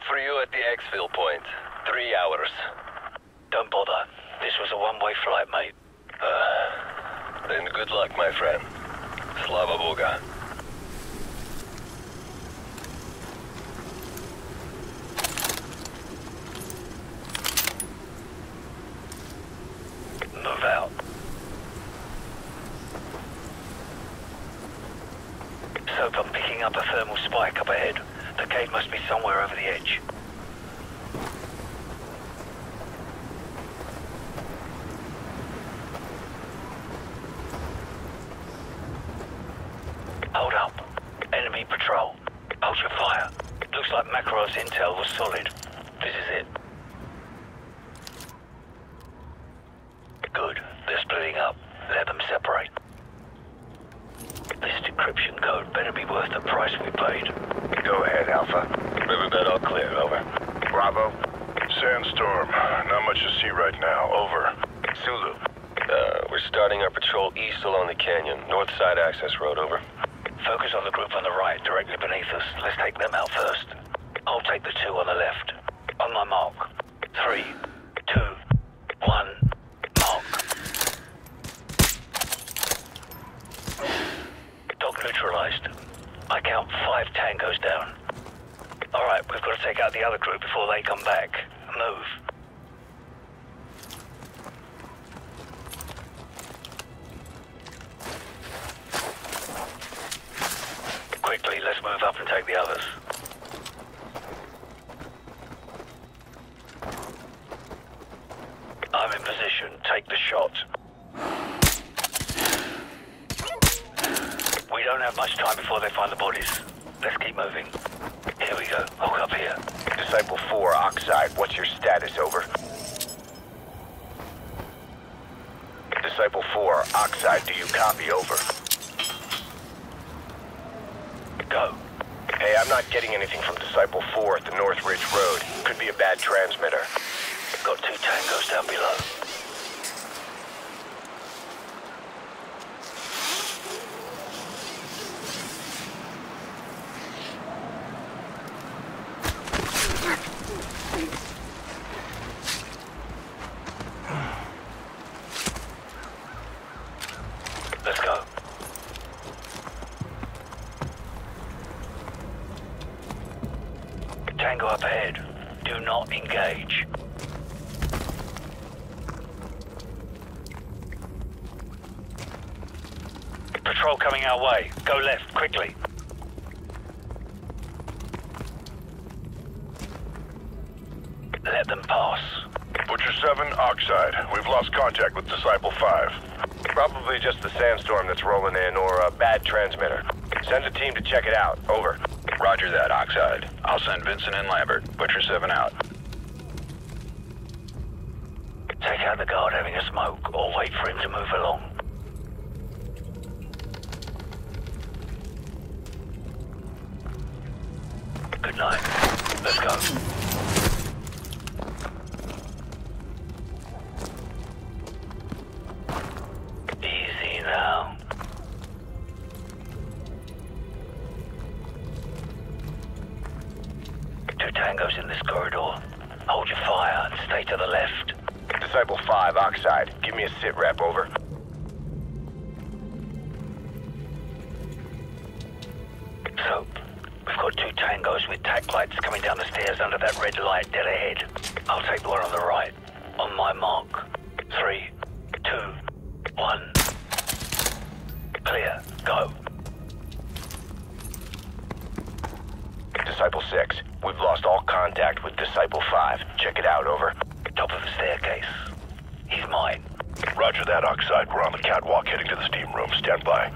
Wait for you at the exfil point. Three hours. Don't bother. This was a one-way flight, mate. Uh, then good luck, my friend. Slava Boga. Move out. Soap, I'm picking up a thermal spike up ahead. The cave must be somewhere over the edge. Hold up. Enemy patrol. Hold your fire. Looks like intel was solid. This is it. Good. They're splitting up. Let them separate. This decryption code better be worth the price we paid. Go ahead, Alpha. Riverbed all clear, over. Bravo. Sandstorm. Not much to see right now. Over. Zulu. Uh, we're starting our patrol east along the canyon. North side access road, over. Focus on the group on the right, directly beneath us. Let's take them out first. I'll take the two on the left. On my mark. Three, two, one, mark. Dog neutralized. I count five tangos down. All right, we've got to take out the other group before they come back. Move. position. Take the shot. We don't have much time before they find the bodies. Let's keep moving. Here we go. Hook up here. Disciple 4, Oxide, what's your status, over? Disciple 4, Oxide, do you copy, over? Go. Hey, I'm not getting anything from Disciple 4 at the North Ridge Road. Could be a bad transmitter. Got two tangos down below. Let's go. Tango up ahead. Do not engage. Patrol coming our way. Go left, quickly. Let them pass. Butcher 7, Oxide. We've lost contact with Disciple 5. Probably just the sandstorm that's rolling in, or a bad transmitter. Send a team to check it out. Over. Roger that, Oxide. I'll send Vincent and Lambert. Butcher 7 out. Take out the guard having a smoke, or wait for him to move along. Good night. Let's go. Ahead. I'll take the one on the right. On my mark. Three, two, one. Clear. Go. Disciple 6, we've lost all contact with Disciple 5. Check it out, over. Top of the staircase. He's mine. Roger that, Oxide. We're on the catwalk heading to the steam room. Stand by.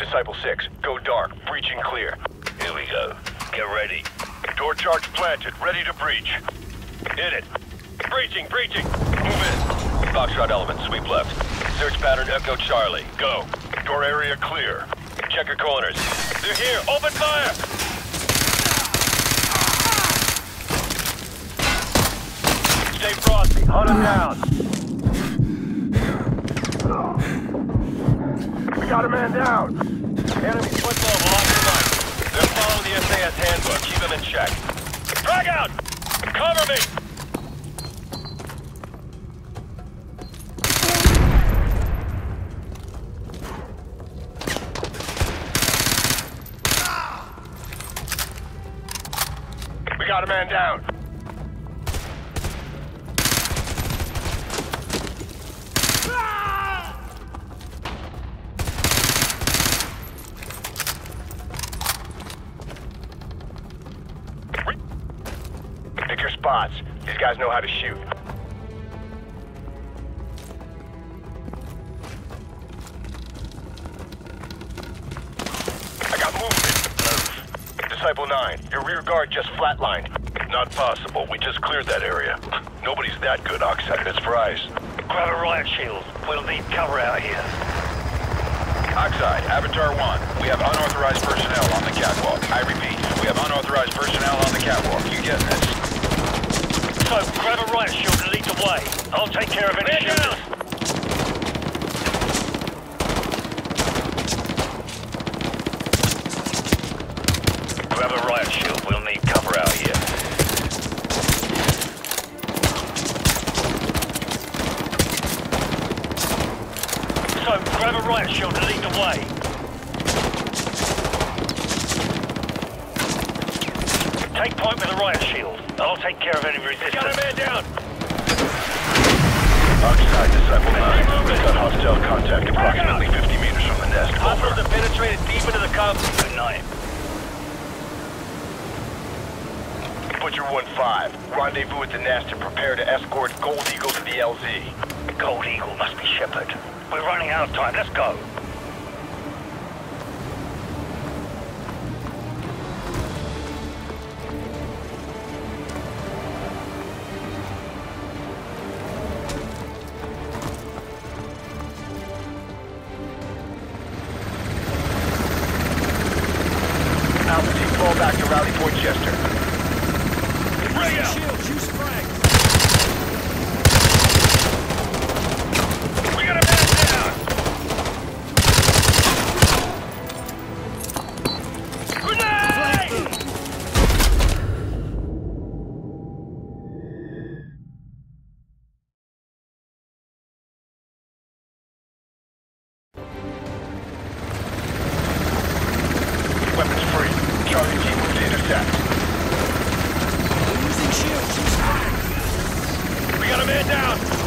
Disciple 6, go dark. Breaching clear. Here we go. Get ready. Door charge planted. Ready to breach. Hit it. Breaching, breaching. Move in. Foxtrot element, sweep left. Search pattern Echo Charlie. Go. Door area clear. Check your corners. They're here. Open fire! Stay frosty. Hunt them down. Got a man down. Enemy football blocking line. They're follow the SAS handbook. Keep them in check. Drag out! Cover me! We got a man down. Pick your spots. These guys know how to shoot. I got movement. Move. Disciple 9, your rear guard just flatlined. Not possible. We just cleared that area. Nobody's that good, Oxide. It's Fry's. Grab a riot shield. We'll need cover out here. Oxide, Avatar 1. We have unauthorized personnel on the catwalk. I repeat, we have unauthorized personnel on the catwalk. You get this? So, grab a riot shield and lead the way. I'll take care of any shooters. Grab a riot shield. We'll need cover out here. So, grab a riot shield and lead the way. Take point with a riot shield. I'll take care of any resistance. Got a man down. Oxide Disciple 9. We've got hostile contact approximately 50 meters from the nest. Hostiles Over. have penetrated deep into the comms. Good night. Butcher 1-5. Rendezvous at the nest and prepare to escort Gold Eagle to the LZ. Gold Eagle must be Shepherd. We're running out of time. Let's go. Bring out. Man down.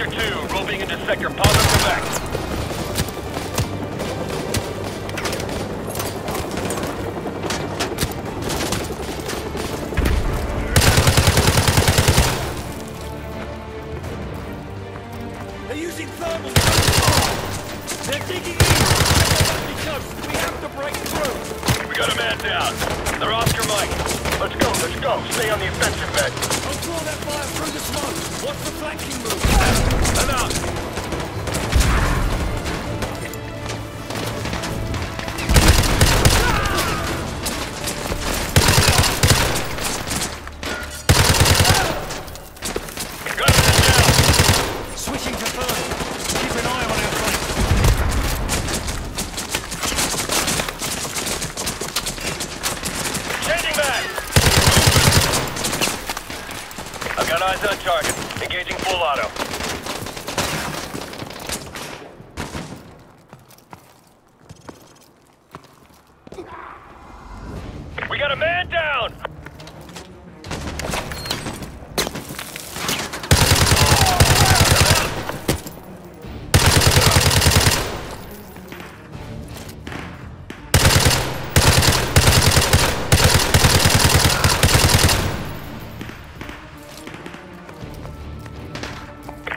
Butcher 2, roving into sector Palmer, Quebec. Got a man down!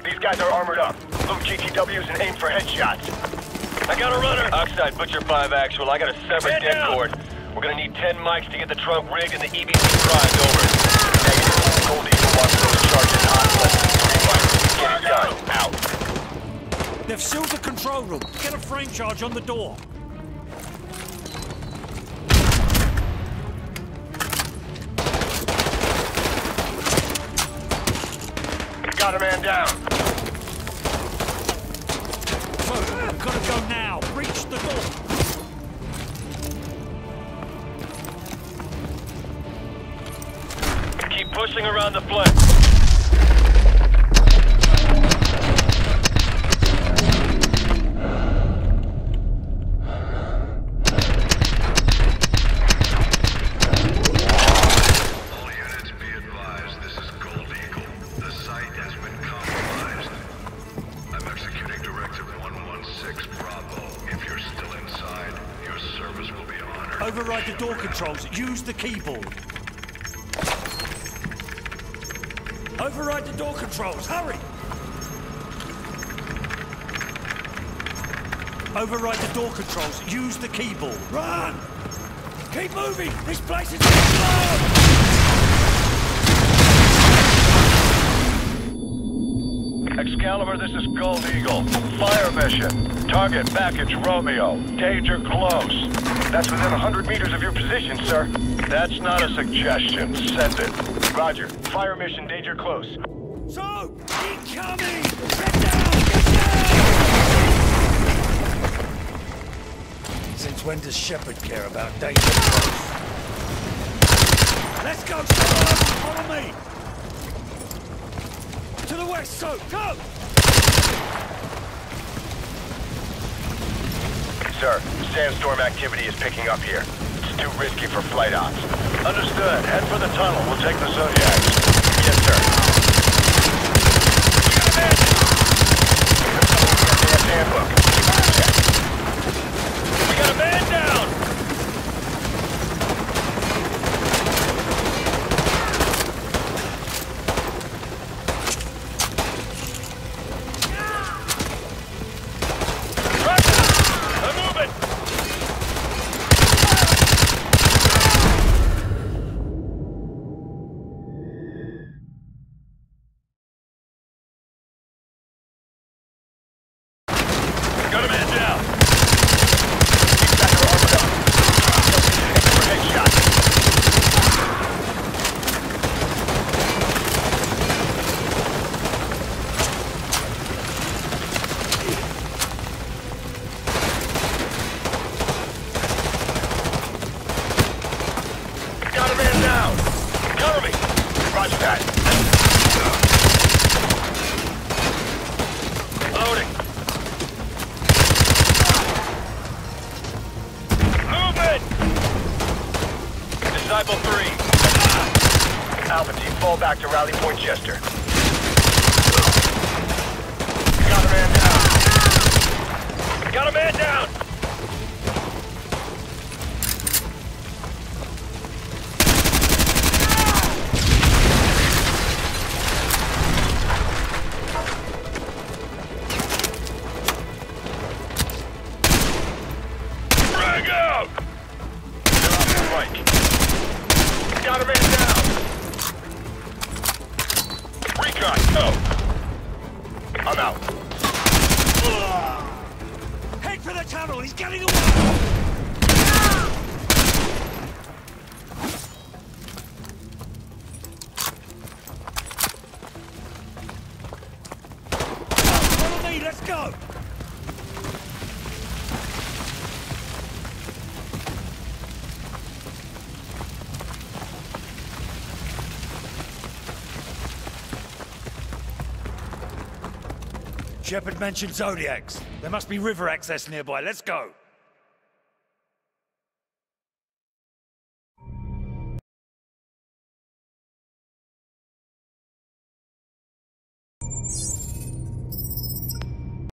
These guys are armored up. Load GTWs and aim for headshots. I got a runner! Oxide, Butcher 5 actual. I got a severed dead cord. We're gonna need 10 mics to get the trunk rigged and the EBC primed over. Negative. Gold Eagle wants those charges on less than three mics. Get it done. Out. They've sealed the control room. Get a frame charge on the door. Got a man down. Service will be honored. Override the door controls. Use the keyboard. Override the door controls. Hurry! Override the door controls. Use the keyboard. Run! Keep moving! This place is explode! Excalibur, this is Gold Eagle. Fire mission. Target package Romeo. Danger close. That's within 100 meters of your position, sir. That's not a suggestion. Send it. Roger. Fire mission danger close. So, incoming! Get down! Get down! Since when does Shepherd care about danger close? Let's go, Solo! Follow me! To the west, so, go! Sir, sandstorm activity is picking up here. Too risky for flight ops. Understood. Head for the tunnel. We'll take the Zodiacs. Yes, sir. We got a man. handbook. We got a man down! Roger! I'm moving! Got a man down! Keep that armored up. For headshot. Got a man down! Cover me! Roger that. Loading. Movement! Disciple 3. Alpha team, fall back to Rally Point Chester. Let's go! Shepherd mentioned Zodiacs. There must be river access nearby. Let's go.